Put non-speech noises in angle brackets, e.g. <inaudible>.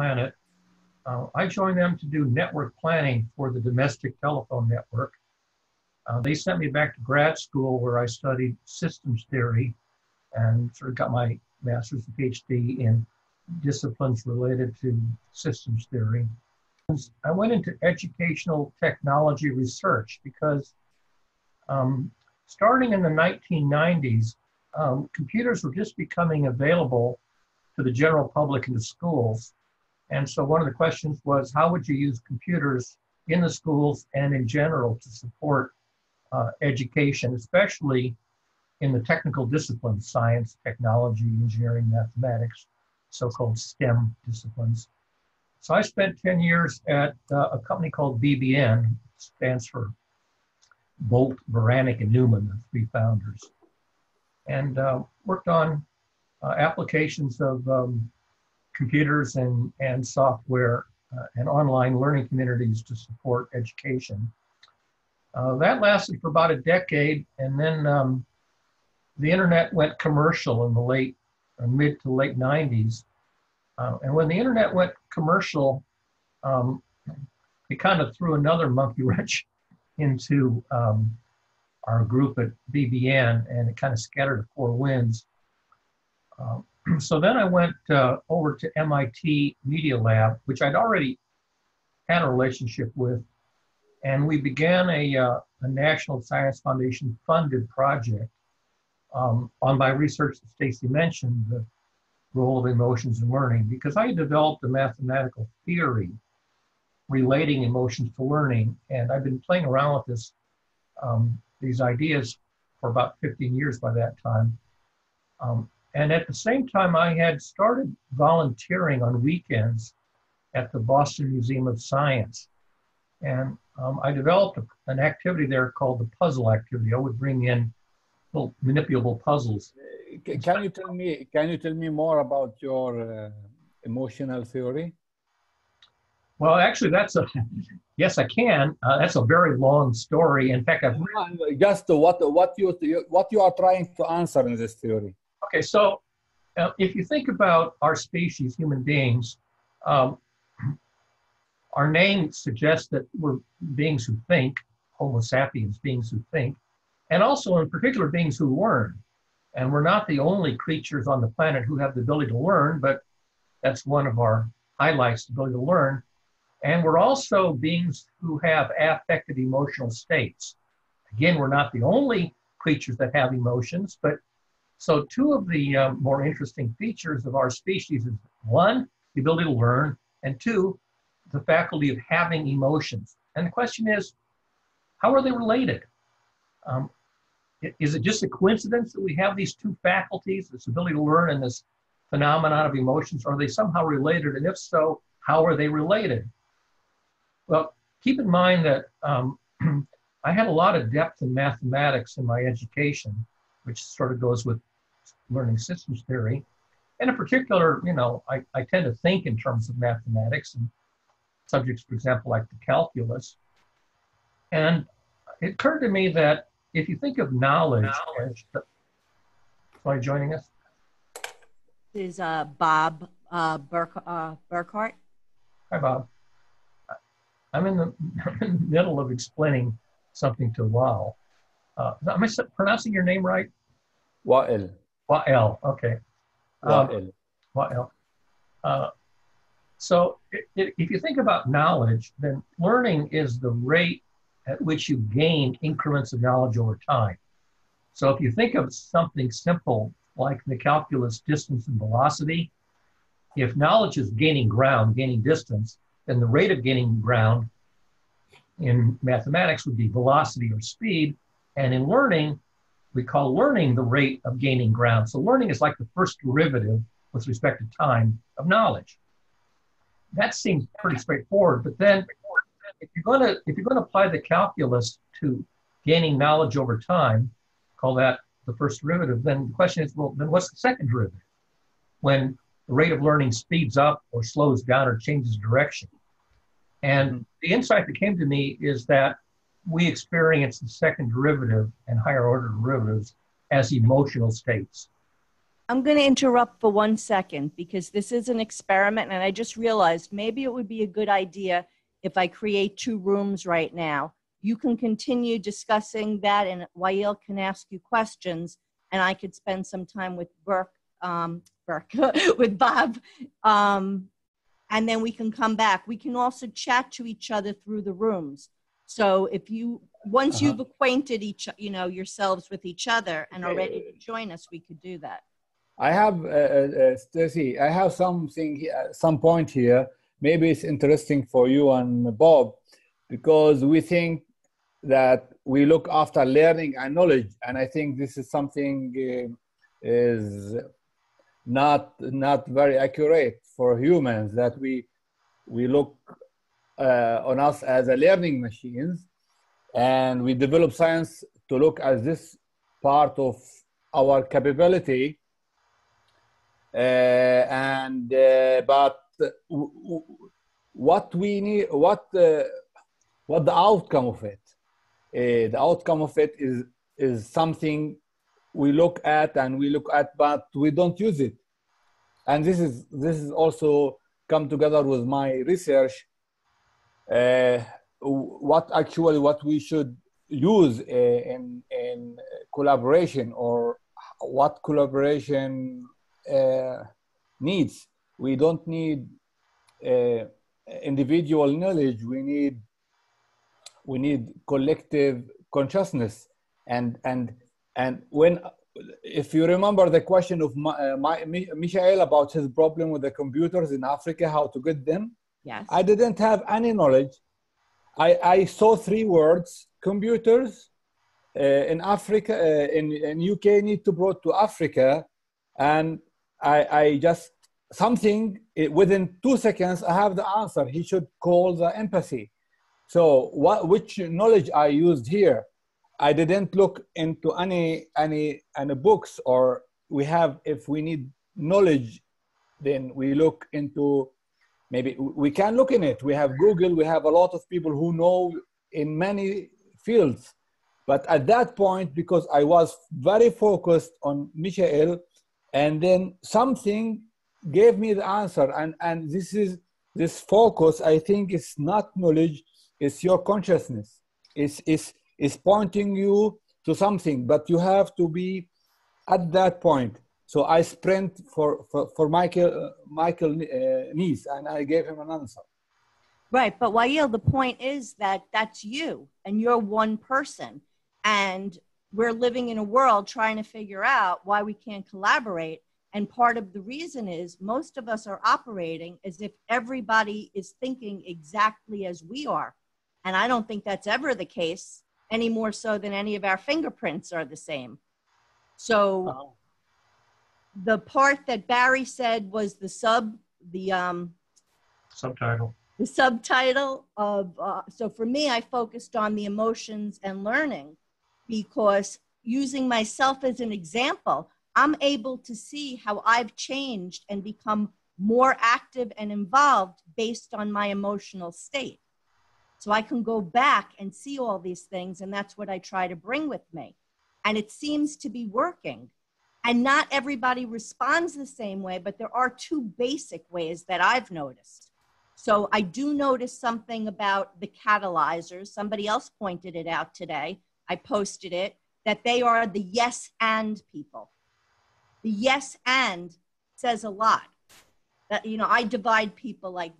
planet. Uh, I joined them to do network planning for the domestic telephone network. Uh, they sent me back to grad school where I studied systems theory and sort of got my master's and PhD in disciplines related to systems theory. I went into educational technology research because um, starting in the 1990s, um, computers were just becoming available to the general public and the schools. And so one of the questions was how would you use computers in the schools and in general to support uh, education, especially in the technical disciplines, science, technology, engineering, mathematics, so-called STEM disciplines. So I spent 10 years at uh, a company called BBN, stands for Bolt, Beranek, and Newman, the three founders, and uh, worked on uh, applications of um, computers and, and software uh, and online learning communities to support education. Uh, that lasted for about a decade, and then um, the internet went commercial in the late, uh, mid to late 90s. Uh, and when the internet went commercial, um, it kind of threw another monkey <laughs> wrench into um, our group at BBN, and it kind of scattered the four winds. Um, <clears throat> so then I went uh, over to MIT Media Lab, which I'd already had a relationship with, and we began a, uh, a National Science Foundation funded project um, on my research that Stacey mentioned, the role of emotions in learning, because I developed a mathematical theory relating emotions to learning, and I've been playing around with this um, these ideas for about 15 years by that time. Um, and at the same time, I had started volunteering on weekends at the Boston Museum of Science. And um, I developed a, an activity there called the puzzle activity. I would bring in little manipulable puzzles. Can you tell me? Can you tell me more about your uh, emotional theory? Well, actually, that's a <laughs> yes, I can. Uh, that's a very long story. In fact, I've just what what you what you are trying to answer in this theory. Okay, so uh, if you think about our species, human beings, um, our name suggests that we're beings who think, Homo sapiens, beings who think, and also in particular beings who learn. And we're not the only creatures on the planet who have the ability to learn, but that's one of our highlights, the ability to learn. And we're also beings who have affected emotional states. Again, we're not the only creatures that have emotions, but so two of the um, more interesting features of our species is one, the ability to learn, and two, the faculty of having emotions. And the question is, how are they related? Um, is it just a coincidence that we have these two faculties, this ability to learn and this phenomenon of emotions? Are they somehow related? And if so, how are they related? Well, keep in mind that um, <clears throat> I had a lot of depth in mathematics in my education, which sort of goes with learning systems theory. And in particular, you know, I, I tend to think in terms of mathematics and subjects, for example, like the calculus. And it occurred to me that if you think of knowledge, knowledge. Are you joining us? This is uh, Bob uh, Burk, uh, Burkhart. Hi, Bob. I'm in, the, <laughs> I'm in the middle of explaining something to Wal. Uh, am I pronouncing your name right? Wael. Wael, okay. Um, Wael. Uh, so it, it, if you think about knowledge, then learning is the rate at which you gain increments of knowledge over time. So if you think of something simple like the calculus distance and velocity, if knowledge is gaining ground, gaining distance, then the rate of gaining ground in mathematics would be velocity or speed. And in learning, we call learning the rate of gaining ground. So learning is like the first derivative with respect to time of knowledge. That seems pretty straightforward, but then if you're going to if you're going to apply the calculus to gaining knowledge over time, call that the first derivative. Then the question is, well, then what's the second derivative? When the rate of learning speeds up or slows down or changes direction. And mm-hmm. the insight that came to me is that we experience the second derivative and higher order derivatives as emotional states. I'm going to interrupt for one second because this is an experiment, and I just realized maybe it would be a good idea if I create two rooms right now. You can continue discussing that, and Wael can ask you questions, and I could spend some time with Burke, um, Burke <laughs> with Bob, um, and then we can come back. We can also chat to each other through the rooms. So if you once Uh-huh. you've acquainted each you know yourselves with each other and are ready to join us, we could do that. I have, uh, uh, Stacey, I have something, here, some point here. Maybe it's interesting for you and Bob, because we think that we look after learning and knowledge, and I think this is something uh, is not not very accurate for humans. That we we look uh, on us as a learning machines, and we develop science to look as this part of our capability. Uh, and uh, but what we need what uh, what the outcome of it uh, the outcome of it is is something we look at and we look at but we don't use it. And this is this is also come together with my research what actually what we should use uh, in in collaboration or what collaboration uh, needs. We don't need uh, individual knowledge. We need we need collective consciousness. And and and when if you remember the question of uh, Ma- Michael about his problem with the computers in Africa, how to get them, Yes. I didn't have any knowledge. I, I saw three words: computers uh, in Africa, uh, in, in UK, need to brought to Africa, and I, I just something eh, within two seconds. I have the answer. He should call the empathy. So what? Which knowledge I used here? I didn't look into any any any books or we have if we need knowledge, then we look into maybe we can look in it. We have google. We have a lot of people who know in many fields. But at that point because i was very focused on michael and then something gave me the answer. And and this is this focus i think is not knowledge it's your consciousness. It's is is pointing you to something. But you have to be at that point so I sprint for for, for Michael uh, Michael uh, niece, and I gave him an answer. Right, but Wael, the point is that that's you and you're one person. And we're living in a world trying to figure out why we can't collaborate. And part of the reason is most of us are operating as if everybody is thinking exactly as we are. And I don't think that's ever the case any more so than any of our fingerprints are the same. So the part that Barry said was the sub, the um, Subtitle. the subtitle of uh, so for me i focused on the emotions and learning because using myself as an example i'm able to see how i've changed and become more active and involved based on my emotional state. So i can go back and see all these things and that's what i try to bring with me. And it seems to be working and not everybody responds the same way but there are two basic ways that i've noticed so I do notice something about the catalyzers. Somebody else pointed it out today. I posted it that they are the yes and people. The yes and says a lot. That you know, I divide people like